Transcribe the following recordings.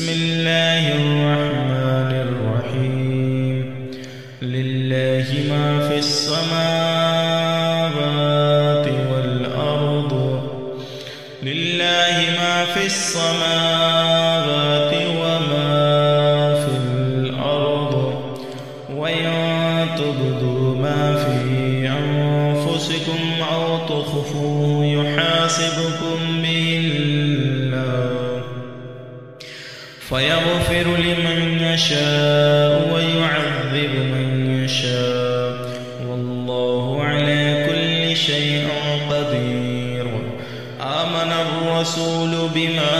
بسم الله الرحمن الرحيم. لله ما في السماوات والأرض. لله ما في السماوات يشاء ويعذب من يشاء. والله على كل شيء قدير. آمن الرسول بما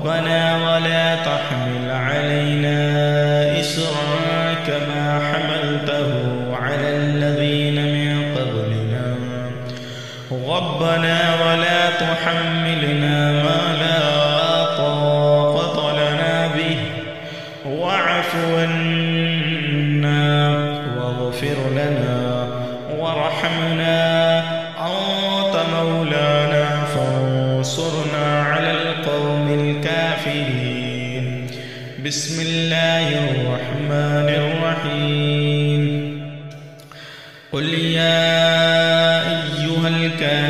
ربنا ولا تحمل علينا إسرا كما حملته على الذين من قبلنا. ربنا ولا تحملنا ما أيها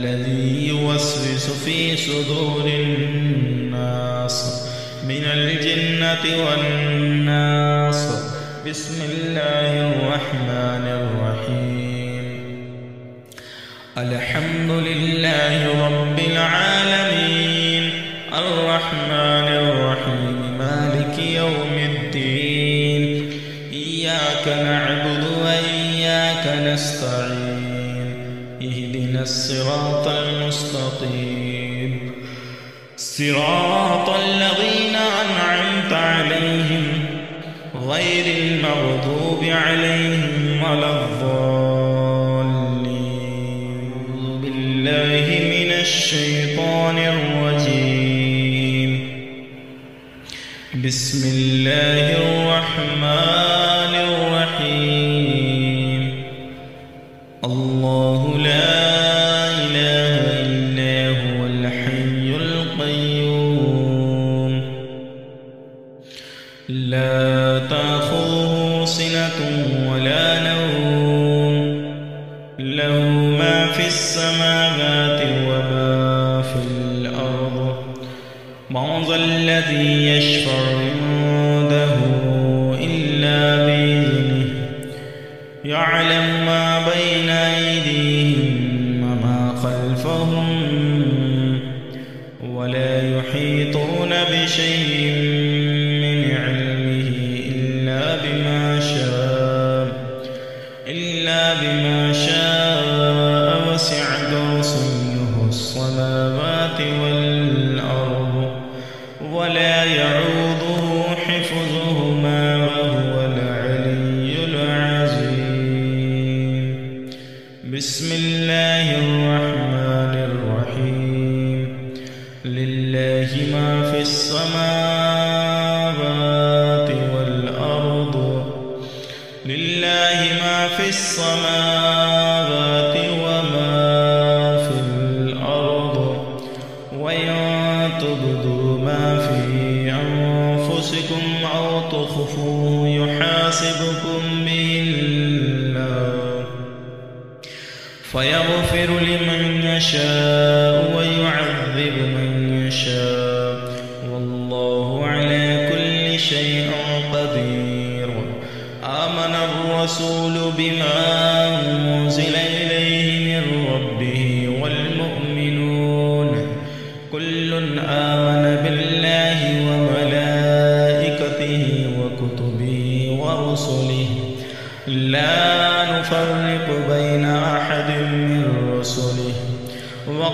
يوسوس في صدور الناس من الجنة والناس. بسم الله الرحمن الرحيم. الحمد لله رب العالمين. الرحمن الرحيم. مالك يوم الدين. إياك نعبد وإياك نستعين. الصراط المستقيم. صراط الذين أنعمت عليهم غير المغضوب عليهم ولا الضالين. بالله من الشيطان الرجيم. بسم الله الرحمن وما في الأرض من ذا الذي يشفع عنده إلا بإذنه. يعلم ما بين أيديهم وما خلفهم ولا يحيطون بشيء يشاء ويعذب من يشاء. والله على كل شيء قدير. آمن الرسول بما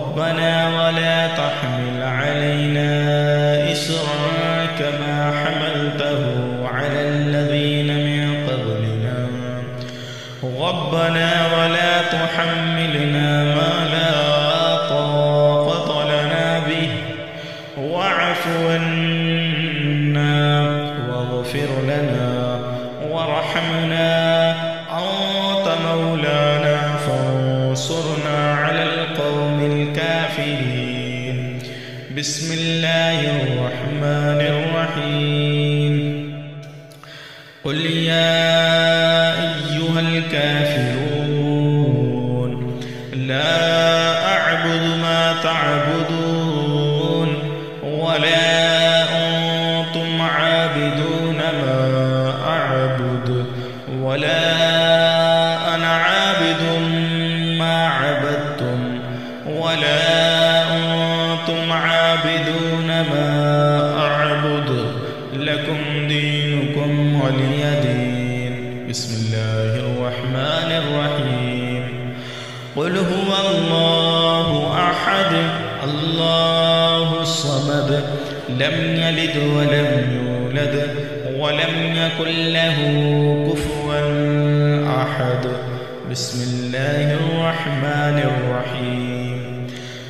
ربنا ولا تحمل علينا إسرا كما حملته على الذين من قبلنا. ربنا ولا تحملنا ما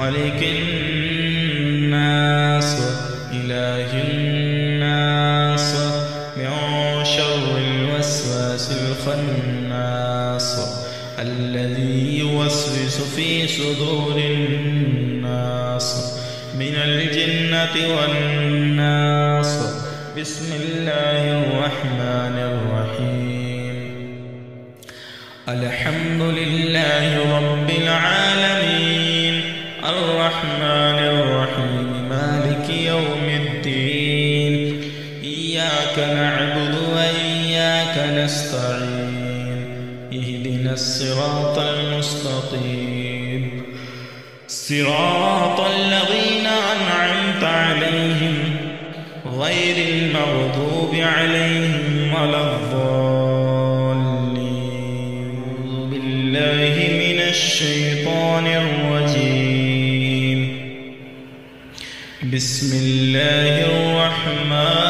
ملك الناس إله الناس من شر الوسواس الخناس الذي يوسوس في صدور الناس من الجنة والناس. بسم الله الرحمن الرحيم. الحمد لله رب العالمين. نستعين اهدنا الصراط المستقيم. صراط الذين أنعمت عليهم غير المغضوب عليهم ولا الضالين. بالله من الشيطان الرجيم. بسم الله الرحمن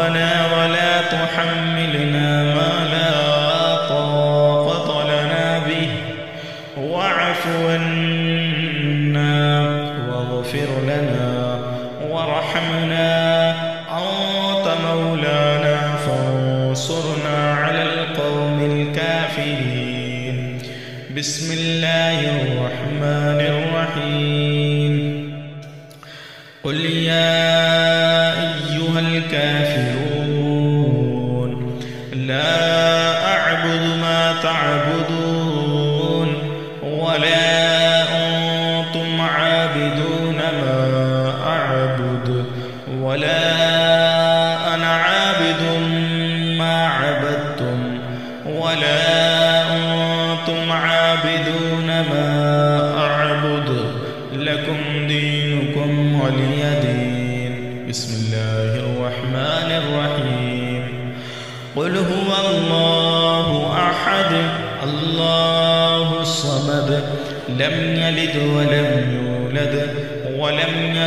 ربنا ولا تحملنا ما لا طاقة لنا به. واعف عنا واغفر لنا وارحمنا. أنت مولانا فانصرنا على القوم الكافرين. بسم الله الرحمن الرحيم.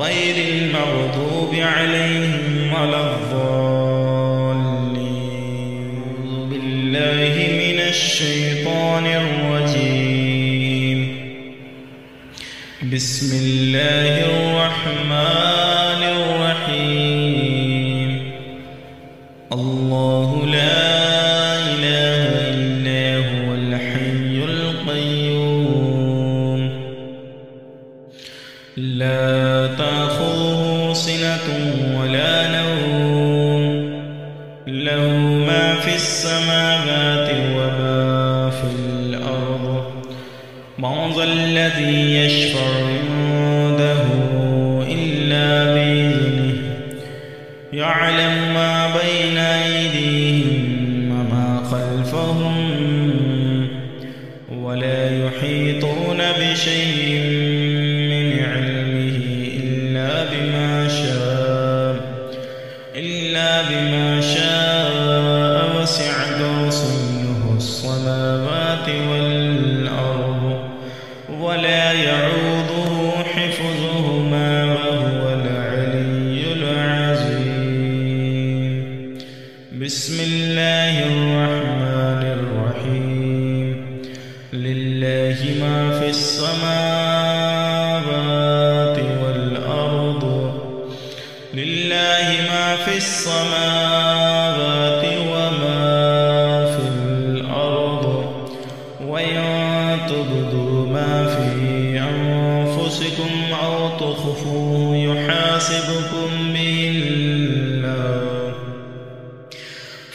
غير المغضوب عليهم ولا الضالين. بالله من الشيطان الرجيم. بسم الله الرحمن لا تأخذه سنة ولا نوم له ما في السماوات تخفوه يحاسبكم به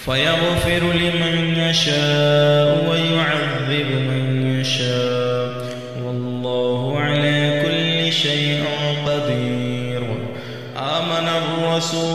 فيغفر لمن يشاء ويعذب من يشاء. والله على كل شيء قدير. آمن الرسول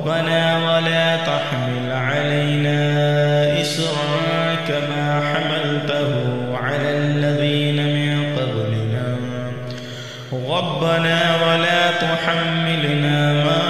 ربنا ولا تحمل علينا إسرا كما حملته على الذين من قبلنا. ربنا ولا تحملنا ما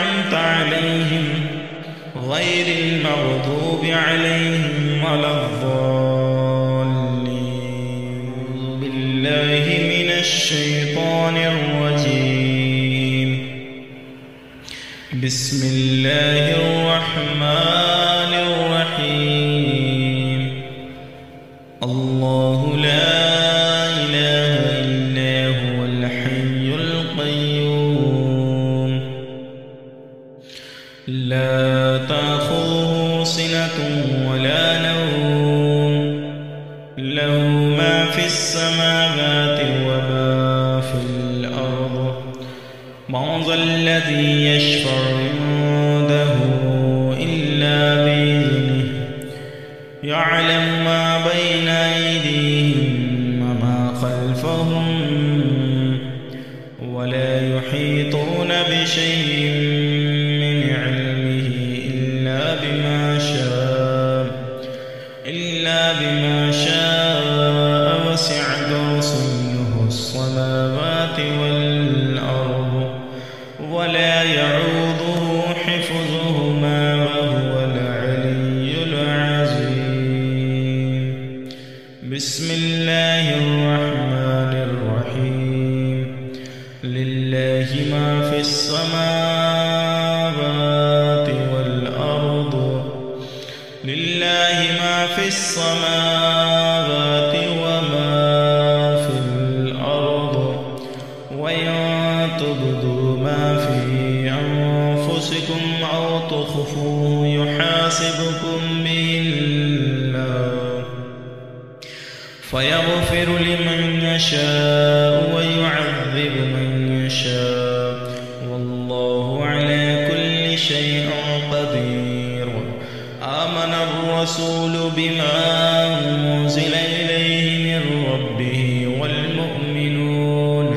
غير المغضوب عليهم ولا الضالين. بالله من الشيطان الرجيم. بسم الله الرحمن شاء وسع كرسيه السماوات والأرض يشاء ويعذب من يشاء. والله على كل شيء قدير. آمن الرسول بما أنزل إليه من ربه والمؤمنون.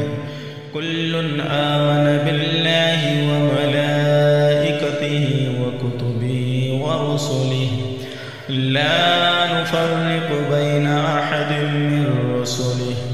كل آمن بالله وملائكته وكتبه ورسله. لا نفرق بين أحد من رسله.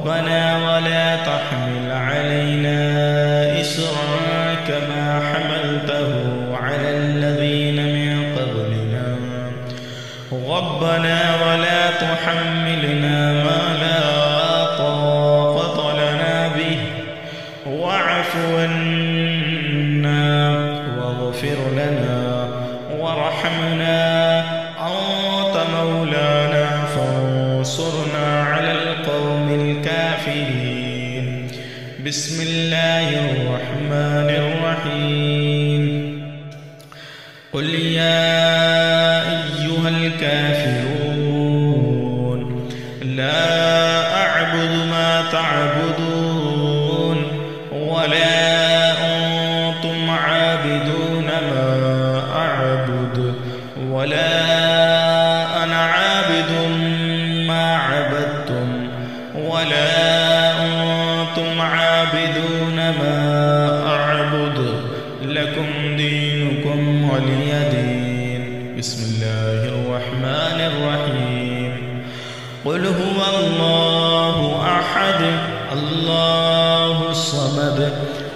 ربنا ولا تحمل علينا إسرا كما حملته على الذين من قبلنا. ربنا ولا تحملنا قل يا أيها الكافرون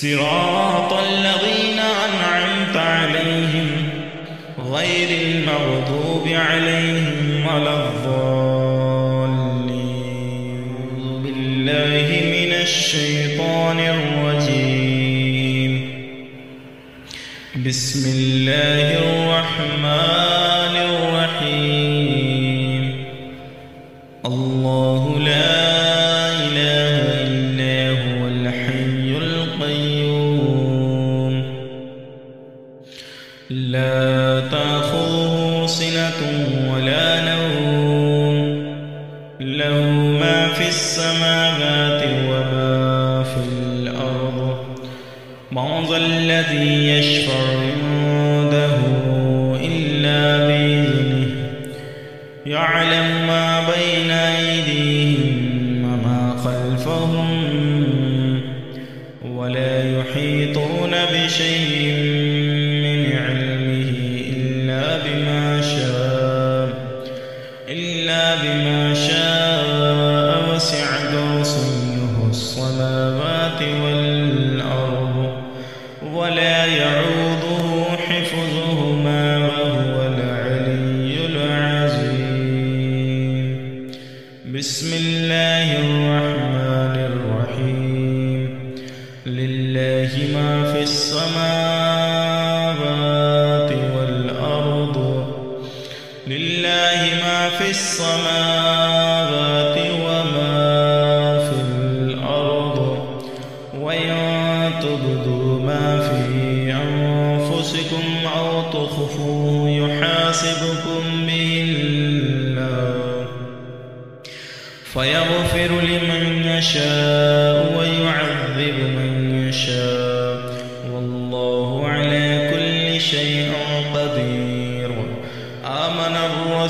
صراط الذين أنعمت عليهم غير المغضوب عليهم ولا الضالين. بالله من الشيطان الرجيم. بسم الله الرحمن لله ما في السماوات وما في الأرض وإن تبدوا ما في أنفسكم أو تخفوه يحاسبكم به الله فيغفر لمن يشاء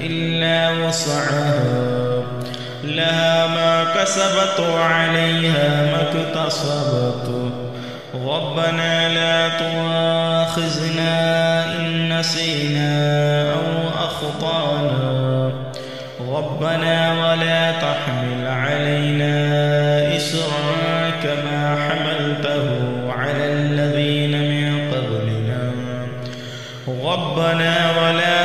إلا وسعها لها ما كسبت وعليها ما اكتسبت. ربنا لا تؤاخذنا إن نسينا أو أخطأنا. ربنا ولا تحمل علينا إسرا كما حملته على الذين من قبلنا. ربنا ولا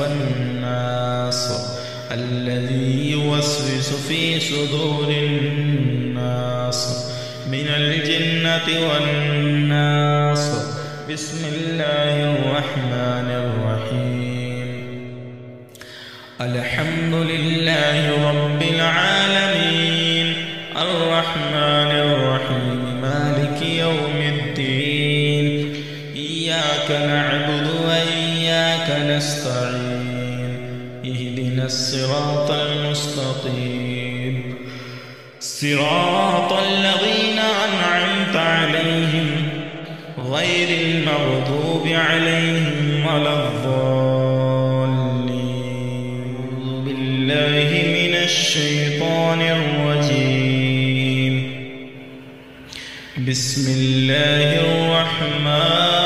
الخناس الذي يوسوس في صدور الناس من الجنة والناس. بسم الله الرحمن الرحيم. الحمد لله رب العالمين. الصراط المستقيم. صراط الذين أنعمت عليهم غير المغضوب عليهم ولا الضالين. بالله من الشيطان الرجيم. بسم الله الرحمن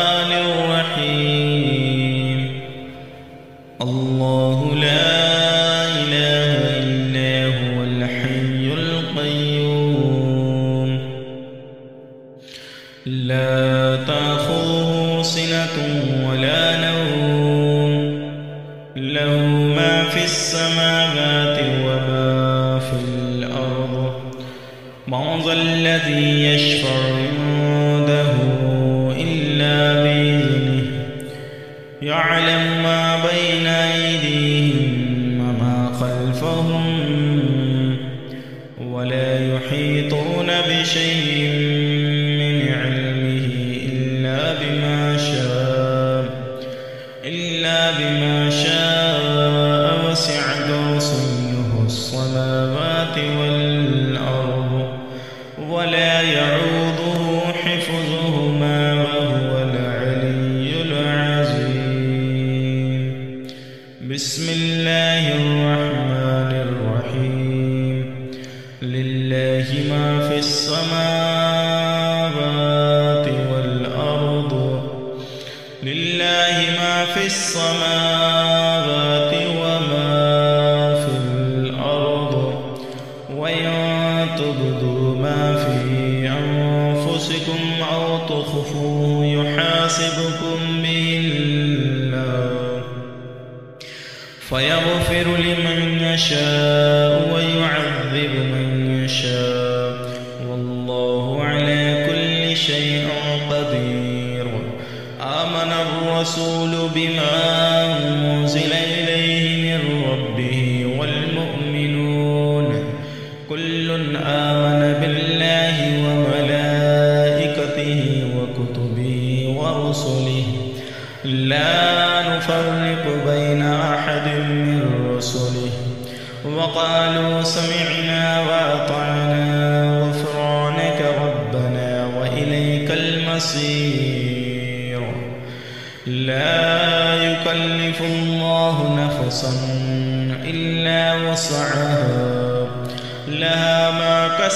أيديهم وما خلفهم ولا يحيطون بشيء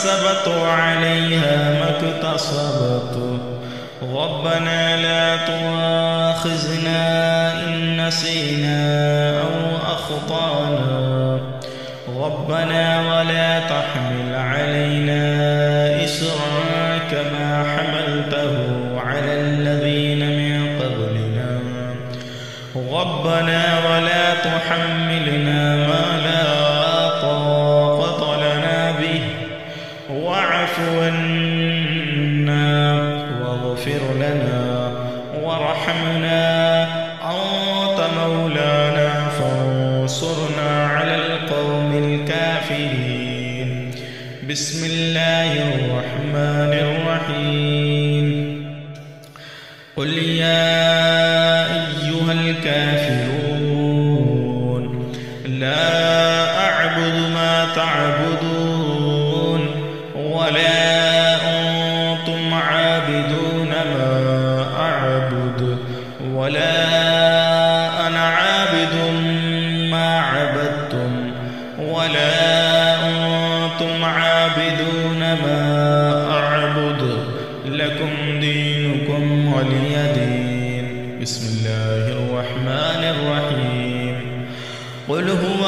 ما كسبت وعليها ما اكتسبت ربنا لا تؤاخذنا إن نسينا أو أخطأنا. ربنا ولا تحمل علينا إسرا كما حملته على الذين من قبلنا. ربنا ولا تحملنا فانصرنا على القوم الكافرين. بسم الله الرحمن الرحيم. قل يا أيها الكافرون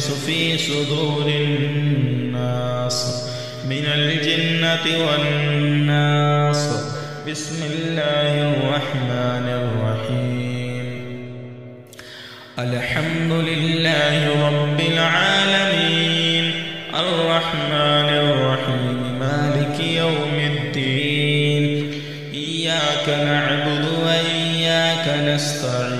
يوسوس في صدور الناس من الجنة والناس. بسم الله الرحمن الرحيم. الحمد لله رب العالمين. الرحمن الرحيم. مالك يوم الدين. إياك نعبد وإياك نستعين.